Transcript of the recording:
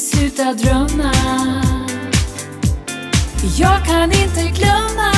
sluta drömma. Jag kan inte glömma